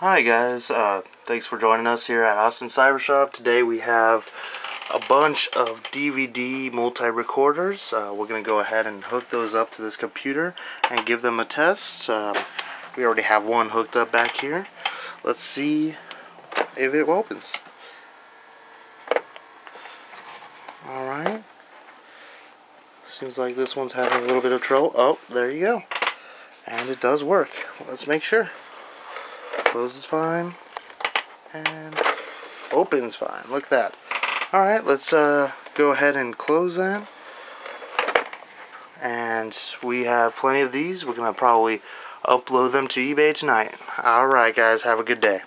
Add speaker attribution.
Speaker 1: Hi guys, uh, thanks for joining us here at Austin Cyber Shop. Today we have a bunch of DVD multi-recorders. Uh, we're going to go ahead and hook those up to this computer and give them a test. Um, we already have one hooked up back here. Let's see if it opens. Alright. Seems like this one's having a little bit of trouble. Oh, there you go. And it does work. Let's make sure. Closes fine. And opens fine. Look at that. Alright, let's uh, go ahead and close that. And we have plenty of these. We're going to probably upload them to eBay tonight. Alright guys, have a good day.